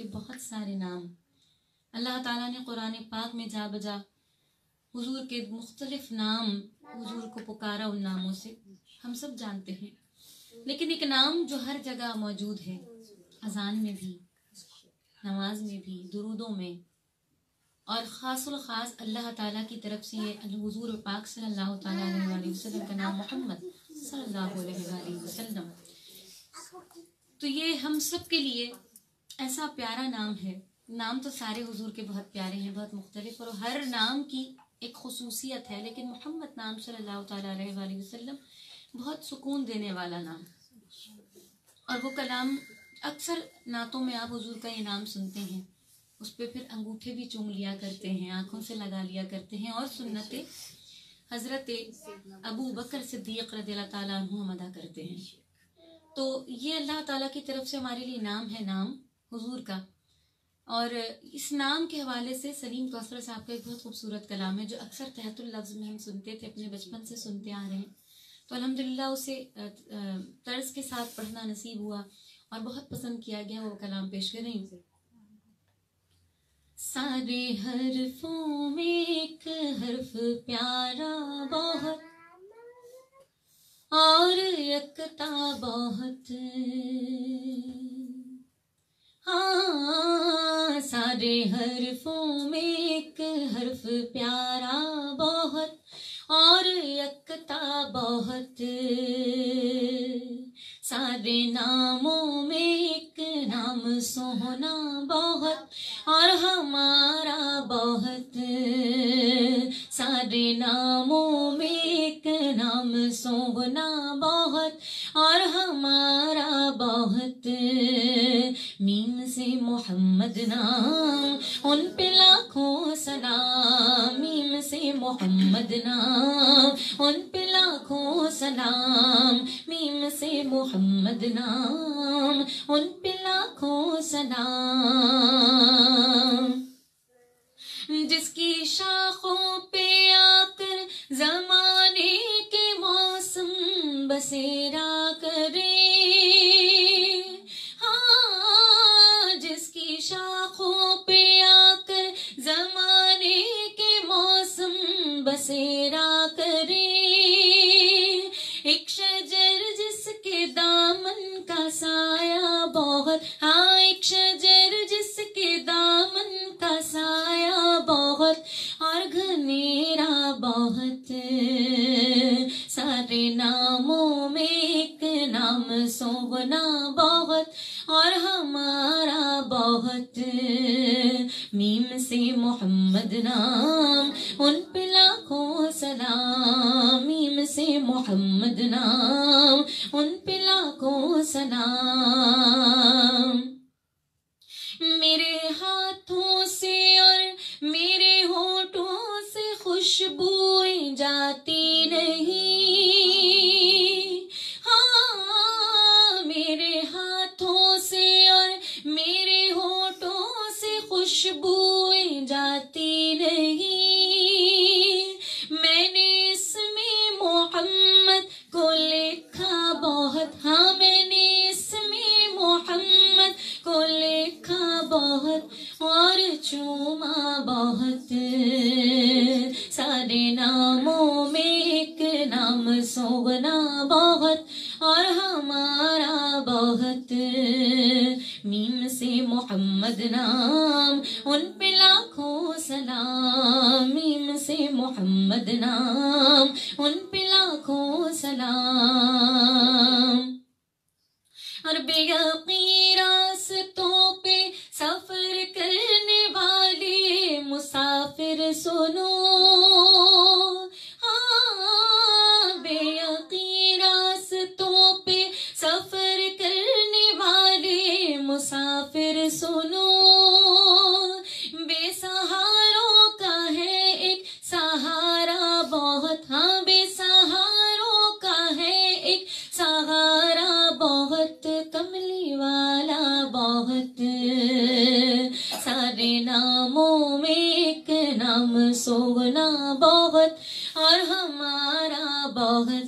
के बहुत सारे नाम। अल्लाह ताला ने कुरान पाक में जा बजा हुजूर के मुख्तलिफ़ नाम हुजूर को पुकारा उन नामों से। हम सब जानते हैं। लेकिन एक नाम जो हर जगह मौजूद है, अजान में भी, नमाज़ में भी, दुरूदों में। और ख़ासुल ख़ास अल्लाह ताला की तरफ़ से ये हुजूर पाक सल्लल्लाहु अलैहि वसल्लम का नाम मोहम्मद सल्लल्लाहु अलैहि वसल्लम। तो ये हम सब के लिए ऐसा प्यारा नाम है। नाम तो सारे हुजूर के बहुत प्यारे हैं, बहुत मुख्तलिफ़, और हर नाम की एक खसूसियत है, लेकिन मोहम्मद नाम सल्लल्लाहु अलैहि वसल्लम बहुत सुकून देने वाला नाम। और वो कलाम अक्सर नातों में आप हुजूर का ये नाम सुनते हैं, उस पर फिर अंगूठे भी चूम लिया करते हैं, आँखों से लगा लिया करते हैं, और सुन्नत हज़रत अबू बकर सिद्दीक रदी तला अदा करते हैं। तो ये अल्लाह ताला की तरफ़ से हमारे लिए नाम है नाम। हुजूर का। और इस नाम के हवाले से सलीम कौसर साहब का एक बहुत खूबसूरत कलाम है, जो अक्सर तहतुल लफ्ज़ में हम सुनते थे, अपने बचपन से सुनते आ रहे हैं। तो अल्हम्दुलिल्लाह उसे तर्ज के साथ पढ़ना नसीब हुआ और बहुत पसंद किया गया वो कलाम पेश कर रही सारे हरफों में एक हर्फ प्यारा बहुत और यकता बहुत। सारे हरफों में एक हर्फ प्यारा बहुत और यकता बहुत। सारे नामों में एक नाम सोना सारे नामों में एक नाम सोना बहुत, और हमारा बहुत। मीम से मोहम्मद नाम, उन पे लाखों सलाम। मीम से मोहम्मद नाम, उन पे लाखों सलाम। मीम से मोहम्मद नाम, उन पे लाखों सलाम। बसेरा करे। एक शजर जिसके दामन का साया बहुत। हाँ एक शजर जिसके दामन का साया बहुत। और घनेरा बहुत। सारे नामों में एक नाम सोना बहुत। और हमारा बहुत। मीम से मोहम्मद नाम, उन पे लाखों सलाम मीम से मोहम्मद नाम, उन पे लाखों सलाम। मेरे हाथों से और मेरे होठों से खुशबू जाती चूमा बहुत। सारे नामों में एक नाम सोना बहुत, और हमारा बहुत। मीम से मोहम्मद नाम, उन पे लाखों सलाम। मीम से मोहम्मद नाम, उन सुनो। बेसहारों का है एक सहारा बहुत। हाँ बेसहारों का है एक सहारा बहुत। कमली वाला बहुत। सारे नामों में एक नाम सोना बहुत। और हमारा बहुत।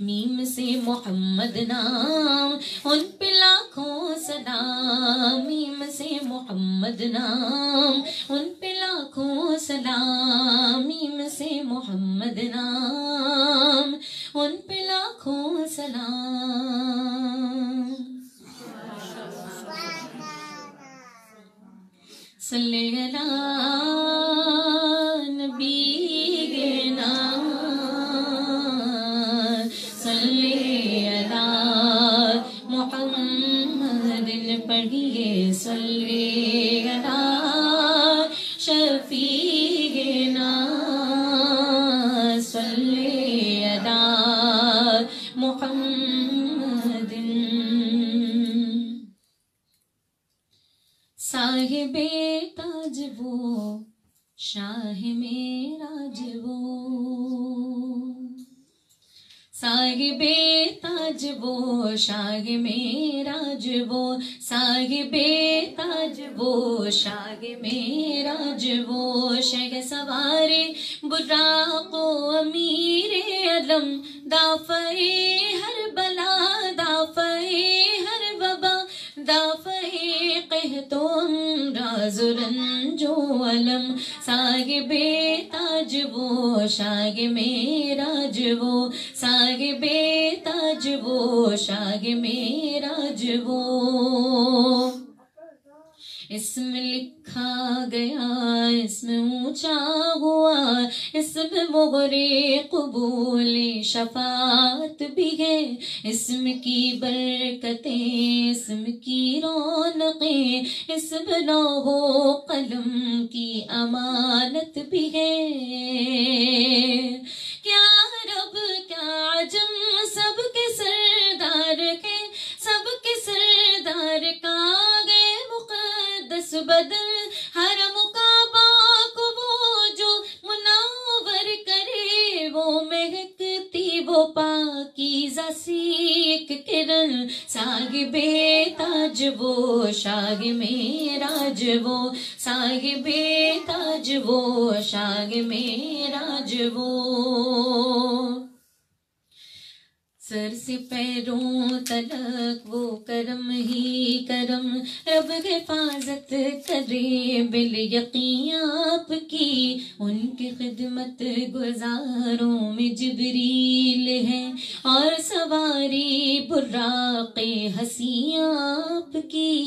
मीम से मोहम्मद नाम उन पे लाखों सलाम मीम मोहम्मद नाम उन पे लाखों सलाम मीम से मोहम्मद नाम उन पे लाखों सलाम सल्ले अला selfie. साहिबे ताज वो, शाग मेरा वो, साग बेताज वो, शाग मेरा वो शह सवारे बुरा को अमीर अलम दाफे राजुरंजो अलम साग ताज वो शाग मेराज वो। साग ताज वो शाग मेराज वो। इसमें लिखा गया, इसमें ऊँचा हुआ, इसमें मोगरे कबूल, शफात भी है। इसमें की बरकतें, इसमें की रौनकें, इसमें लोहो कलम की अमानत भी है। क्या रब, क्या आज़म सबके सरदार बदल हरम काबा को वो जो मुनावर करे, वो महकती वो पाकीज़ा सी किरण। साहिबे ताज वो, शाग मेराज वो। साहिबे ताज वो, शाग मेराज वो। सर से पैरों तलक, वो करम ही करम। रब हिफाजत करे बिल यकीन आपकी। उनकी खिदमत गुजारों में जिबरील है। और सवारी बुर्राके हसी आपकी।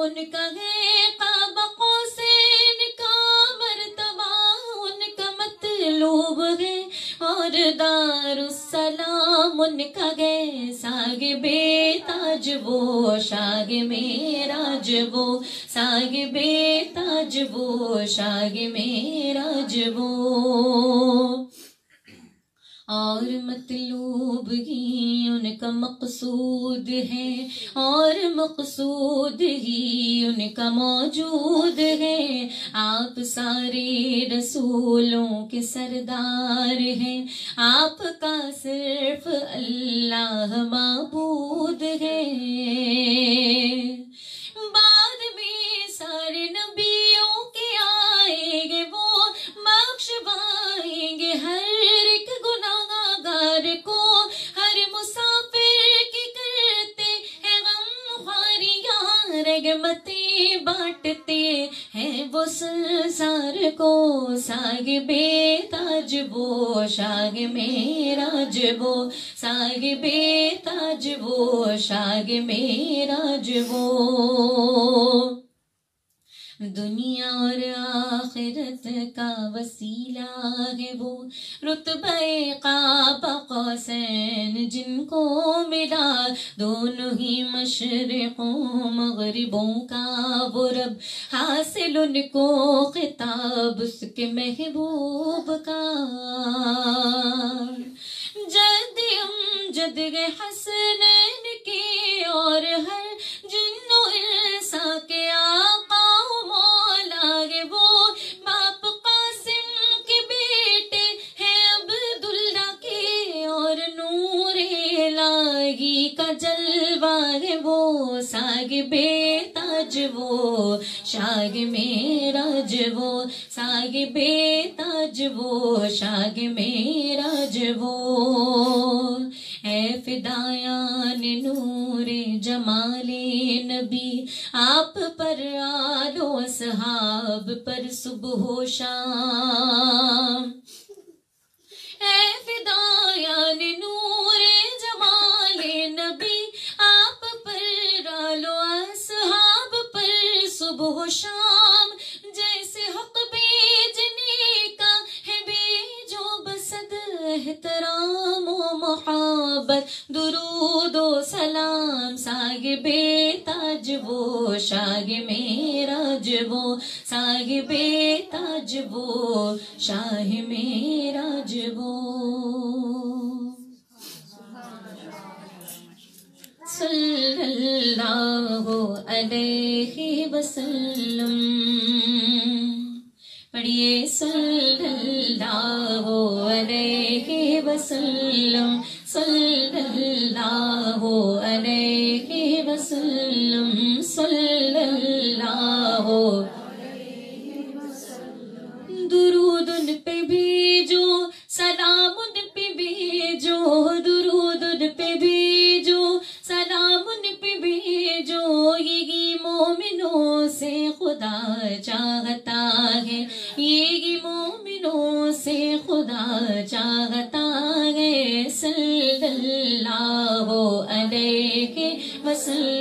उनका है काबकों से इनका मर्तबा, उनका मतलूब है। और दारुसलाम उनका है साग बेताज वो शाग मेराज वो, साग बेताज वो शाग मेराज वो। और मतलूब ही उनका मकसूद है, और मकसूद ही उनका मौजूद है। आप सारे रसूलों के सरदार हैं, आपका सिर्फ़ अल्लाह माबूद है। बाद में सारे नबियों रहमतें बांटते हैं वो संसार को। साग बेताज वो शाग मेराज वो। साग बेताज वो शाग मेराज वो। दुनिया और आखिरत का वसीला है वो। रुतबे काबा कौसैन जिनको मिला, दोनों ही मशरकों, मगरिबों का वो रब। हासिल उनको खिताब, उसके महबूब का। जद जद गए हसनैन शाग मेराज बेताज वो शाग मेरा वो। ए फिदायान नूरे जमाले नबी, आप पर आलो सहाब पर सुबह शाम। ए फिदायान नूरे साग बेताज वो शाग मेरा वो, साग बेताज वो, शाह मेरा वो। सल्लल्लाहु अलैहि वसल्लम। पढ़िए, सल्लल्लाहु अलैहि वसल्लम। सल्लल्लाहु चाहता है ये मोमिनों से खुदा चाहता है सल्लल्लाहु अलैहि वसल्लम